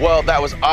Well, that was obvious.